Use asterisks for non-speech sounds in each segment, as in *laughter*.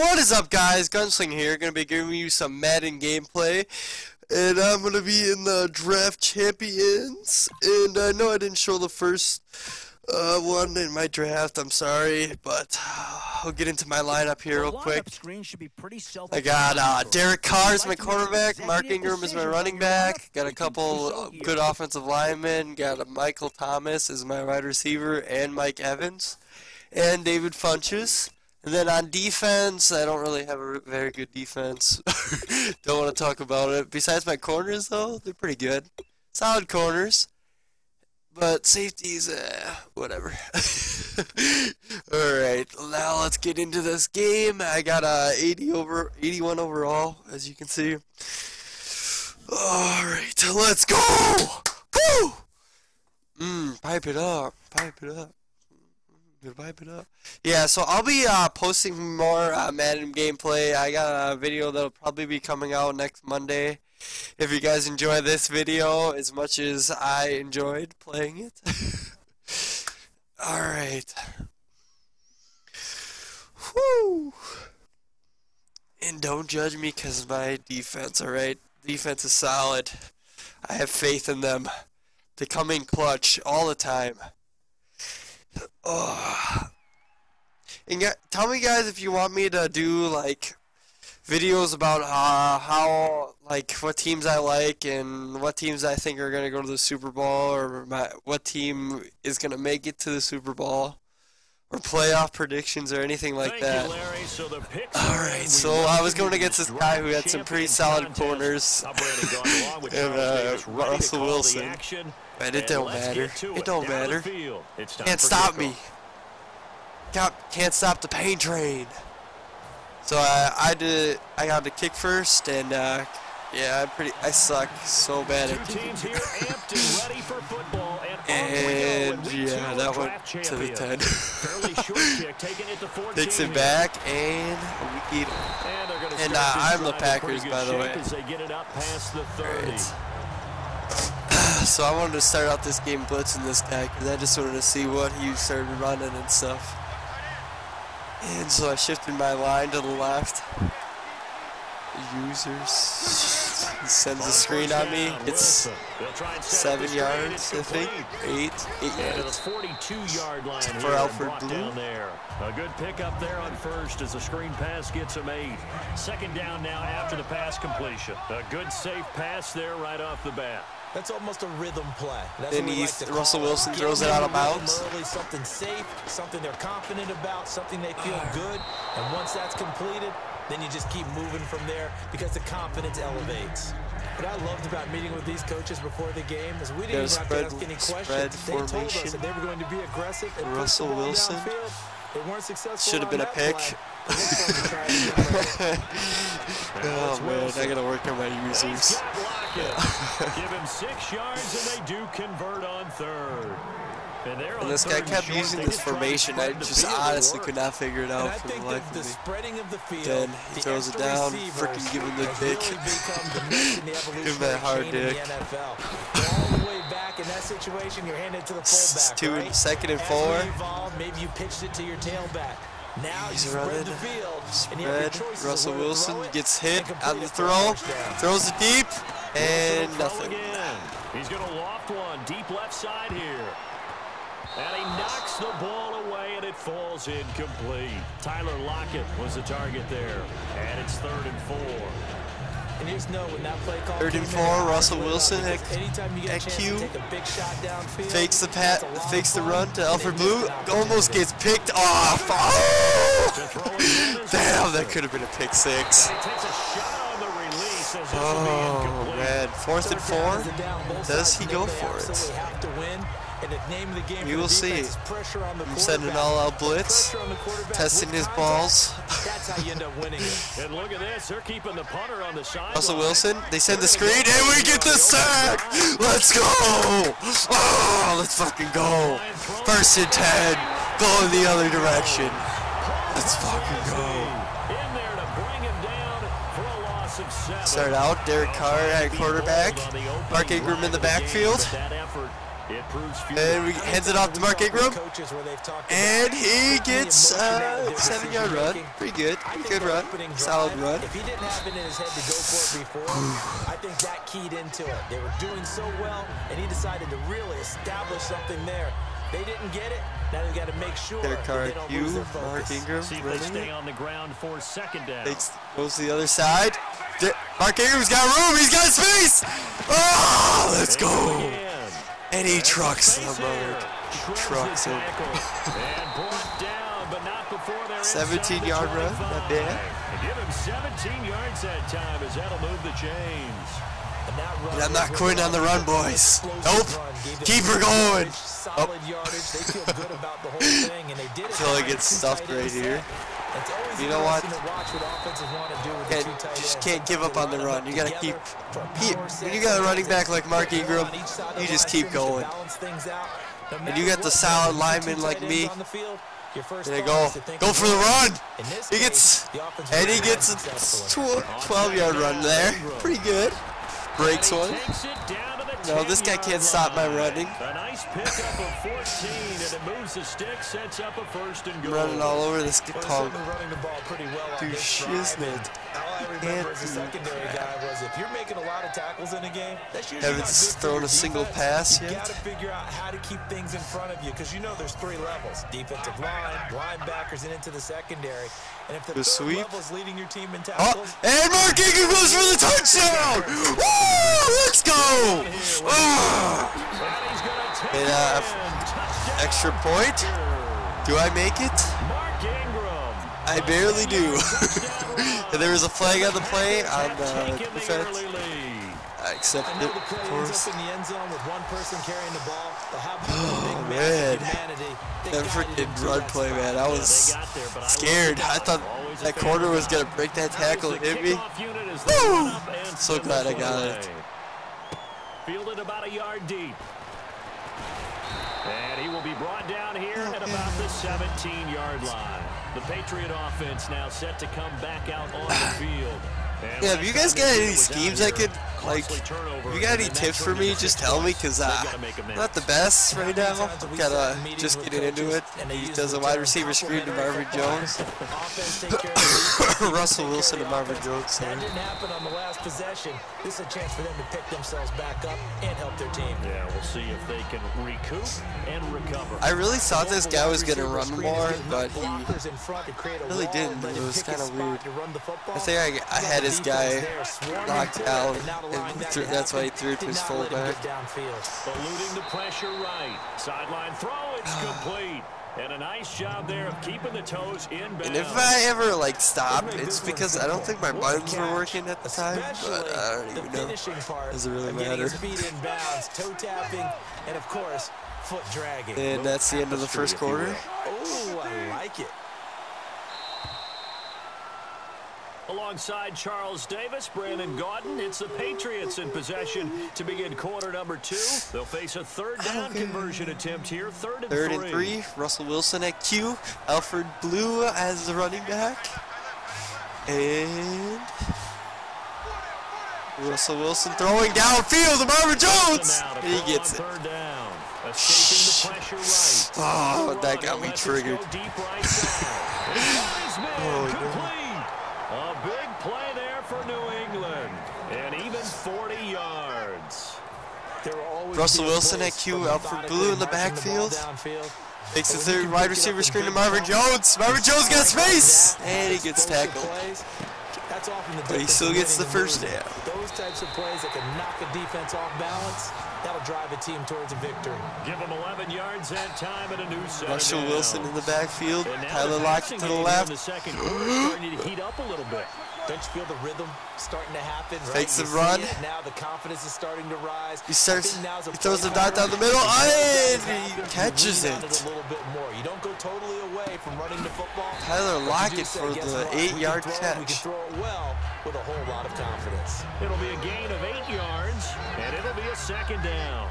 What is up guys, Gunsling here, gonna be giving you some Madden gameplay, and I'm gonna be in the Draft Champions, and I know I didn't show the first uh, one in my draft, I'm sorry, but I'll get into my lineup here real quick. I got uh, Derek Carr as my quarterback, Mark Ingram as my running back, got a couple good offensive linemen, got a Michael Thomas as my wide receiver, and Mike Evans, and David Funchess. And then on defense, I don't really have a very good defense. *laughs* don't want to talk about it. Besides my corners, though, they're pretty good. Solid corners. But safeties, uh, whatever. *laughs* Alright, now let's get into this game. I got a 80 over, 81 overall, as you can see. Alright, let's go! Woo! Mmm, pipe it up, pipe it up. Good vibe it up. Yeah, so I'll be uh, posting more uh, Madden gameplay. I got a video that'll probably be coming out next Monday. If you guys enjoy this video as much as I enjoyed playing it. *laughs* Alright. Whoo! And don't judge me because my defense, alright? Defense is solid. I have faith in them. They come in clutch all the time. Oh. And get, tell me guys if you want me to do like videos about uh, how like what teams I like and what teams I think are gonna go to the Super Bowl or my, what team is gonna make it to the Super Bowl or playoff predictions or anything like Thank that. You, so Alright, so I was going against this guy who had some pretty solid corners *laughs* and uh, Russell Wilson. And it don't matter. It don't matter. Can't stop me. Can't, can't stop the pain train. So I, I did. I got the kick first, and uh, yeah, I'm pretty. I suck so bad at kicking. *laughs* and yeah, that went to the ten. Takes *laughs* it back, and we eat it. And uh, I'm the Packers, by the way. *sighs* So I wanted to start out this game blitzing this guy because I just wanted to see what he started running and stuff. And so I shifted my line to the left. Users. He sends a screen on me. It's seven yards, I think. Eight. Eight yards. 42 yard line for Alfred Blue. There. A good pickup there on first as the screen pass gets him eight. Second down now after the pass completion. A good safe pass there right off the bat. That's almost a rhythm play. That's then he, like Russell Wilson throws it out of bounds. Early, something safe, something they're confident about, something they feel *sighs* good. And once that's completed, then you just keep moving from there because the confidence elevates. What I loved about meeting with these coaches before the game is we didn't even have to ask any questions. They told us that they were going to be aggressive and Russell Wilson. They weren't successful. Should have been a pick. *laughs* *laughs* oh man, I gotta work on my users. *laughs* Give him six yards and they do convert on third. And, and this guy kept using this formation. I just honestly could not figure it out for the life of me. Then he throws it down, freaking give him the dick. *laughs* give him that hard dick. in that situation, you're handed to the fullback. Two right? second and four. Evolved, maybe you pitched it to your tailback. Now he's running. Spread. Russell Wilson gets hit on the throw. Throws it deep. And nothing. He's going to loft one deep left side here. And he knocks the ball away, and it falls incomplete. Tyler Lockett was the target there. And it's third and four. And you just know when that play call Third and four, Russell Wilson at, at Q. Fakes the pat, fakes the run to Alfred Blue. Almost gets picked off. *laughs* Oh! Damn, that could have been a pick six. Oh man, fourth and four. Does he go for it? You will see. I'm sending all-out blitz, testing his balls. That's how you end up winning *laughs* And look at this, they're keeping the punter on the side. Russell Wilson, they send the screen, and we get the sack. Let's go! Oh, let's fucking go! First and ten, go in the other direction. Let's fucking go. Start out, Derek Carr at quarterback, Mark Ingram in the backfield. And we hands it off to Mark Ingram. Coaches where they've talked And he gets their seven yard run. Pretty good. Good run. Solid run. If he didn't have it in his head to go for it before, I think that keyed into it. They were doing so well, and he decided to really establish something there. They didn't get it. Now they've got to make sure that Carr, they Mark. Ingram, See if they stay on the ground for second down. Takes, goes to the other side. De- Mark Ingram's got room. He's got space. Oh, let's go. And he trucks face him, here. Lord. He Shreds trucks him. tackle. and brought down, but not before they're 17 inside the yard run, 25. not bad. Give him 17 yards that time as that'll move the chains. And that run But I'm not quitting on the run, boys. Nope. run gave them Keep her going. Solid yardage. They feel good about the whole *laughs* thing, and they did it. Until it gets stuffed right here. set. It's always You know what? interesting to watch what offenses want to do with the Can't- just can't give up on the run. You gotta keep- together for a keep- when you got a running back like Mark Ingram, on each side of you just keep of scrimmage to going. balance things out. No And you got the solid linemen like me. on the field, your first There you go. is to think Go for the run. He gets, *laughs* and he gets a 12 yard run there. Pretty good. Breaks one. takes it down to the No, this guy can't stop my running. A nice pickup of 14, and it moves the stick, sets up a first and goal. Running all over this Well, punk. running the ball pretty well Dude, this shiznit. I remember as a secondary guy was if you're making a lot of tackles in a game, that's usually Haven't not good for thrown a single pass you got to figure out how to keep things in front of you because you know there's three levels: defensive line, linebackers, and into the secondary. And if the third sweep. level's leading your team in Oh, and Mark Ingram goes for the touchdown. Woo! Let's go. Ah. And he's gonna take And, uh. Extra point. Do I make it? Mark Ingram. I barely do. *laughs* There was a flag on the play on the defense. I accept it, of course. up in the end zone with one person carrying the ball. *sighs* Oh, man. That freaking run play, man. I was they got I scared. I thought that corner was gonna break that tackle and hit me. Woo! run up and So glad I got it. Fielded about a yard deep. And he will be brought down here oh, at about the 17-yard line. The Patriot offense now set to come back out on the field. And Yeah, have you guys got any schemes I could, like, if you got any tips for me, just tell me, cause They uh, I'm not the best right now. How many times have we Kinda sat in meetings just with getting into it. and they Does a wide receiver screen to Marvin? Jones. Offense take care of *coughs* the defense, defense Russell Wilson to Marvin. Jones, That didn't happen on the last possession. This is a chance for them to pick themselves back up and help their team. Yeah, we'll see if they can recoup and recover. I really thought this guy was gonna run more, but he really really didn't. It was kinda weird. I think I, I had his guy locked down, and threw, that's why he threw it to his fullback. Eluding the pressure right. Sideline throw, it's *sighs* complete. And a nice job there of keeping the toes inbound. And if I ever like stop, it's because I don't think my buttons were working at the time, but I don't even know. Doesn't really matter. Speed inbounds, toe tapping, and of course, foot dragging. And that's the end of the first quarter. Oh, I like it. Alongside Charles Davis, Brandon Gaudin, it's the Patriots in possession to begin quarter number two. They'll face a third down conversion attempt here, third and Third three. and three. Russell Wilson at Q. Alfred Blue as the running back. And Russell Wilson throwing downfield to Marvin Jones. Now And he gets it. Third down. Escaping the pressure right. Oh, that got me triggered. go Deep right side. Wiseman Oh, no. complete. A big play there for New England. And even 40 yards. There will always Russell Wilson at place Q, for Alfred Blue in the backfield. Takes the But when you third wide receiver screen to Marvin Jones. Marvin Jones got like space. And he gets tackled. plays, That's often the But he still gets the first down. Those types of plays that can knock a defense off balance, that'll drive a team towards a victory. Give them 11 yards and time and a new set Russell Wilson in the backfield. And now Tyler the Lockett passing to the game here In the left. Second quarter starting to heat up a little bit. Don't you feel the rhythm starting to happen? Right? Fakes You the run. Now the confidence is starting to rise. He starts. I think now's a He throws the play dot down the middle, and he catches lean on it. a little bit more. You don't go totally away from running the football. Tyler but you Lockett say, for the what? We can eight-yard throw it, We catch. can throw it well with a whole lot of confidence. It'll be a gain of eight yards, and it'll be a second down.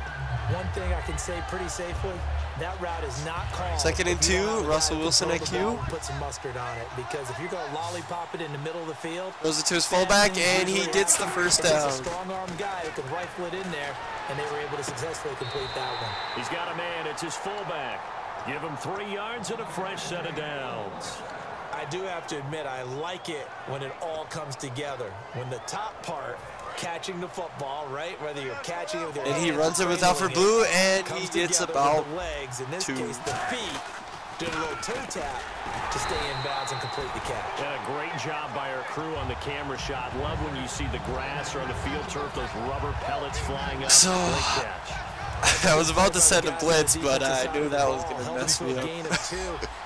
One thing I can say pretty safely, That route is not called. Second and if you don't two, have a guy Russell Wilson throw at Q. and Put some mustard on it because if you're going to lollipop it in the middle of the field, Throws it to his fullback, and he gets the first It's a down. strong arm guy who can rifle it in there, and they were able to successfully complete that one. He's got a man. It's his fullback. Give him three yards and a fresh set of downs. I do have to admit, I like it when it all comes together. When the top part, catching the football, right? Whether you're catching it with your And he runs it with Alfred Blue, and he gets about with the legs, in this two. case the feet, did a little toe tap to stay in bounds and complete the catch. And a great job by our crew on the camera shot. Love when you see the grass or on the field turf, those rubber pellets flying up. So- Great catch. *laughs* I was about to send a the blitz, but I knew that was gonna held mess him me to a up. gain of two,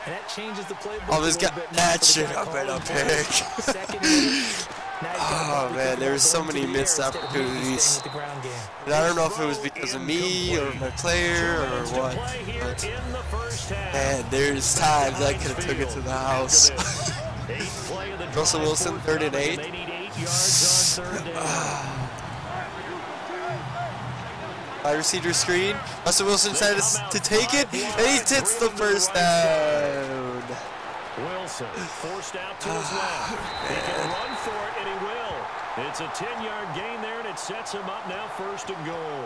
and that changes the playbook *laughs* Oh, a this guy- that should have been a plays. pick. *laughs* Oh, man, there was so many missed opportunities. And I don't know if it was because of me or my player or what. But man, there's times I could have took it to the house. *laughs* Russell Wilson, third and eight. *sighs* Wide receiver screen. Russell Wilson decided to take it, and he hits the first down. Wilson forced out to his left. He can run for it, and he will. It's a 10-yard gain there, and it sets him up now first and goal.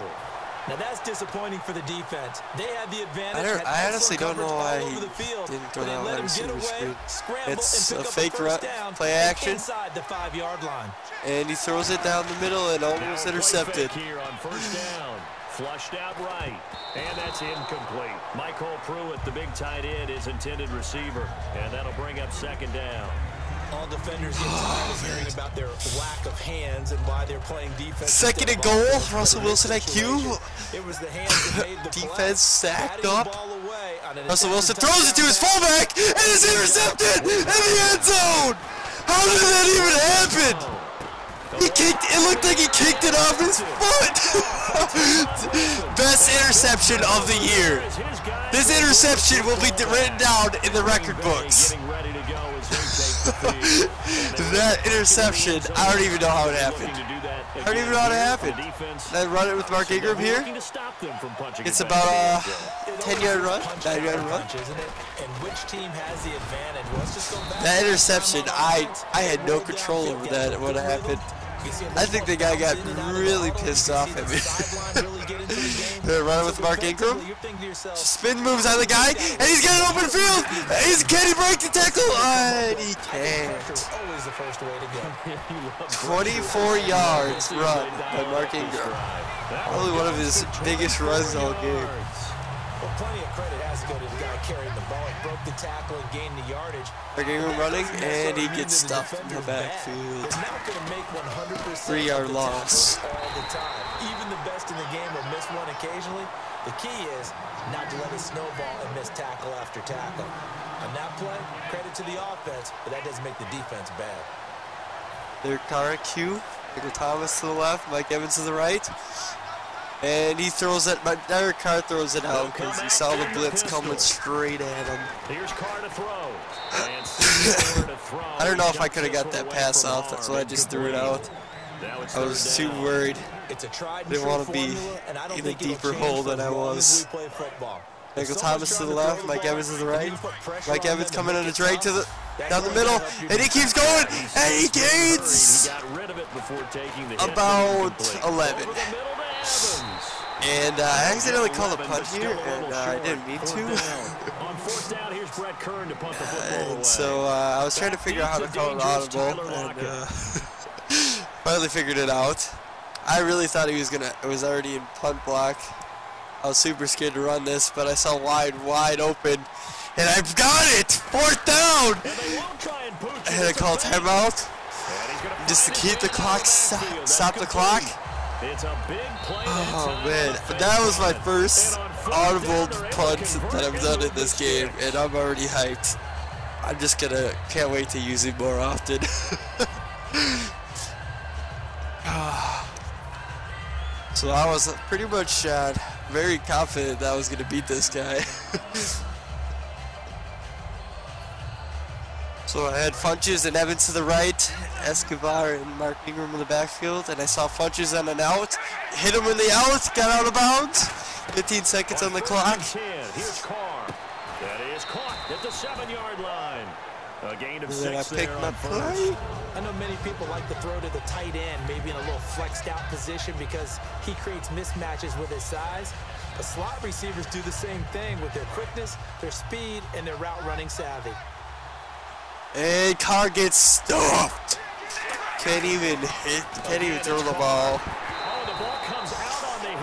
Now that's disappointing for the defense. They had the advantage. I don't- had I honestly don't know why he the field, didn't go but they down let wide him get receiver away, screen. scramble, It's and a fake up run- play action. inside the five-yard line. And he throws it down the middle and almost a play intercepted. here on first down. Flushed out right. And that's incomplete. MyCole Pruitt, the big tight end, is intended receiver. And that'll bring up second down. All defenders get tired of hearing about their lack of hands and why they're playing defense. Second and goal, Russell Wilson at Q. It was the hands that made the. *laughs* Defense the up. ball away on an Russell Wilson throws it to his fullback, and it's intercepted in the end zone. How did that even happen? He kicked. It looked like he kicked it off his foot. *laughs* Best interception of the year. This interception will be written down in the record books. *laughs* That interception, I don't even know how it happened. I don't even know how it happened. Defense Then run it with Mark Ingram here. It's about a end zone. It 10 yard always run, is punch 9 yard run. That interception, I. I had no control over that it happened. I think the guy got really pissed off at me. *laughs* They're running with Mark Ingram. Spin moves on the guy, and he's got an open field. He's can he break the tackle? Uh, and he can't. Always the first way to go. 24 yards run by Mark Ingram. Probably one of his biggest runs all game. Well, plenty of credit has to go to the guy carrying the ball. He broke the tackle and gained the yardage. Mark Ingram running, and he gets stuffed in the backfield. They're not going to make 100% Three yard of the loss. all the time. Even the best in the game will miss one occasionally. The key is not to let it snowball and miss tackle after tackle. On that play, credit to the offense, but that doesn't make the defense bad. Their Carr at Q. Michael Thomas to the left, Mike Evans to the right. And he throws it, but Derek Carr throws it out because he saw the blitz coming straight at him. Here's Carr to throw. And *laughs* Seymour to throw. I don't know if I could have got that pass off, that's why I just threw it out. I was too worried. It's a tried and Didn't wanna be formula, and I don't in a deeper hole than I was. we play football. If Michael Thomas to the left, Mike Evans to the right. you put pressure Mike Evans coming to on the make it drag to the down the middle, and he keeps going, and he gains He got rid of it before taking the hit, but about 11. Over the middle to Evans. And uh, I accidentally called a punt here, and uh, I didn't mean to. down. *laughs* On fourth down, here's Brett Kern to punt the football. And so uh, I was trying to figure out how to call an audible, and uh, *laughs* finally figured it out. I really thought he was gonna. It was already in punt block. I was super scared to run this, but I saw wide, wide open, and I've got it. Fourth down. And they won't try and pooch I had to call timeout And he's gonna just to keep the clock stop, stop the clock. It's a big play that Oh man, on the fake that was my first And on fourth audible down, they're able to punt that I've done in this game, and I'm already hyped. I'm just gonna can't wait to use it more often. *laughs* so I was pretty much uh, very confident that I was gonna beat this guy. *laughs* so I had Funchess and Evans to the right, Escobar and Mark Ingram in the backfield, and I saw Funchess on an out, hit him in the out, got out of bounds. 15 seconds on the clock. First and 10, Here's Carr. That is caught at the seven-yard line. A gain of I six pick there my play? I know many people like to throw to the tight end, maybe in a little flexed out position because he creates mismatches with his size. But slot receivers do the same thing with their quickness, their speed, and their route running savvy. And Carr gets stuffed. Can't even hit, can't even throw the ball.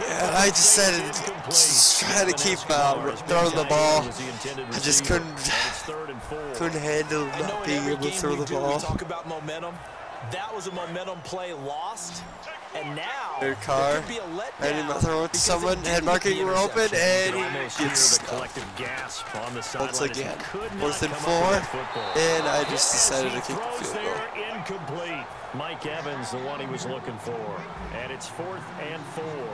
And I just said just trying to keep uh, throwing the ball. I just couldn't, couldn't handle not being able to throw the ball. talk about momentum. That was a momentum play lost. And now, there Carr. could be a letdown I did not throw it to someone. Head marking were open, and he gets the collective gasp on the Once sideline as he again, fourth and four, with that football. and I just decided to kick the field goal. incomplete. Mike Evans, the one he was looking for. And it's fourth and four.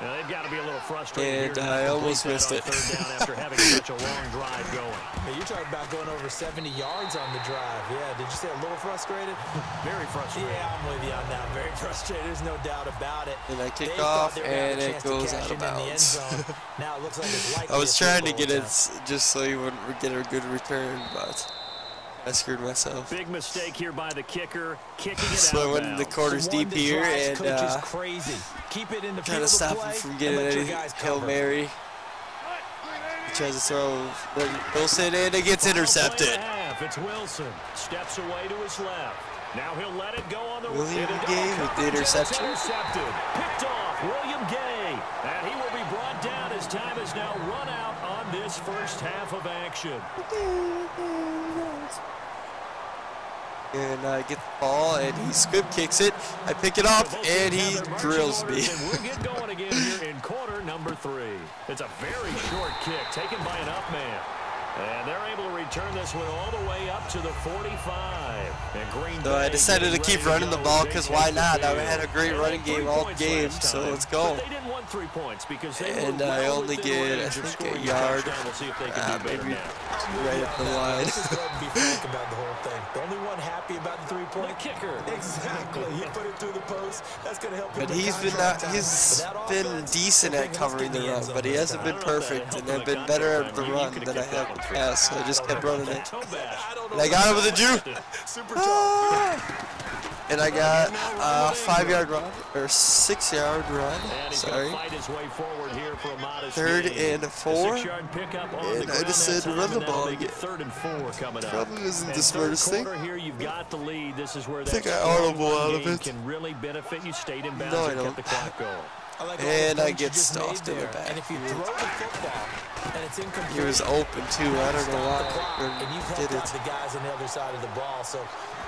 Now, they've got to be a little frustrated And here I almost missed it. third down after having such a long drive going. *laughs* Hey, you're talking about going over 70 yards on the drive. Yeah, did you say a little frustrated? *laughs* Very frustrated. Yeah, I'm with you on that. Very frustrated. There's no doubt about it. And I kick They thought off, they were and a it chance to goes cash out of in in bounds. *laughs* now it looks like it's likely I was trying to get it just so you wouldn't get a good return, but I screwed myself. Big mistake here by the kicker, kicking it So I out went of in the bounds. corners deep here drives and uh, crazy. Keep it in the trying to field of stop play him from getting let your any Hail. Mary. He tries to throw Wilson and it gets intercepted. and a half. It's Wilson. Steps away to his left. Now he'll let it go on the William Gay with the coverage, and it's interception. Intercepted. Picked off. William Gay. And he will be brought down as time is now run out on this first half of action. And I get the ball and he squib kicks it. I pick it up and he drills me. We'll get going again here in quarter number three. It's a very short kick taken by an up man. And they're able to return this one all the way up to the 45. And Green So I decided to keep running the ball because why not? I had a great running game all points game, so let's go. They didn't want three points because they And I only get, I think, a scoring yard. We'll see if they can Uh, do better maybe now. right at the line. Let's just go ahead be frank about the whole thing. The only one happy about the three-point kicker. Exactly. He put it through the post. That's going to help him. But with he's been not, contract time. he's But that been decent at covering the run, but he hasn't been I don't know if that perfect, and I've been better at the time. You- you run than I have one the three. pass, so I just kept running it. I And I got him with a. Super tough. Ah! And I got a five-yard run, or six-yard run, sorry. gonna fight his way forward here for a modest Third and four. six-yard pickup on And I just said run the ball again. Third and four coming up. Probably isn't the smartest thing. quarter here, you've got the lead. This is where that think I audible out of it. can really benefit you. Stayed in bounds No, I don't. The clock going. I like all the And I get stuffed in the back. And if you throw the football and it's incomplete, He was open too. I don't know why and you've did it. the guys on the other side of the ball. So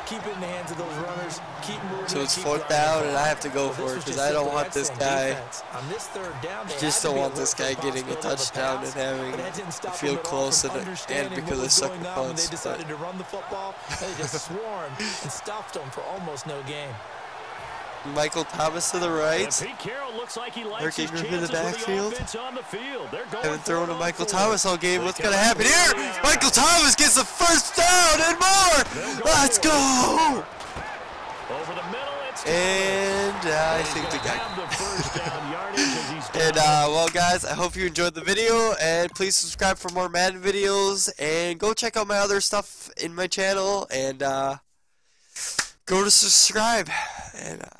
keep it in the hands of those runners. Keep moving. So it's fourth down, and I have to go for it because I don't want this guy. defense. On this third down, Just don't want this guy getting a possibility of a touchdown and having but that the field them at all close and- and because was suck at on they decided to run the football. They just *laughs* swarmed and stuffed them for almost no gain. Michael Thomas to the right. Pete Carroll looks like he likes in the backfield. offense on the field. Going Haven't thrown to Michael fourth. Thomas all game. They What's gonna happen here? Michael Thomas gets the first down and more. Let's go. Over the middle, And uh, I think the guy. have the first *laughs* down yardage as he's And uh, well, guys, I hope you enjoyed the video, and please subscribe for more Madden videos, and go check out my other stuff in my channel, and uh, go to subscribe, and uh,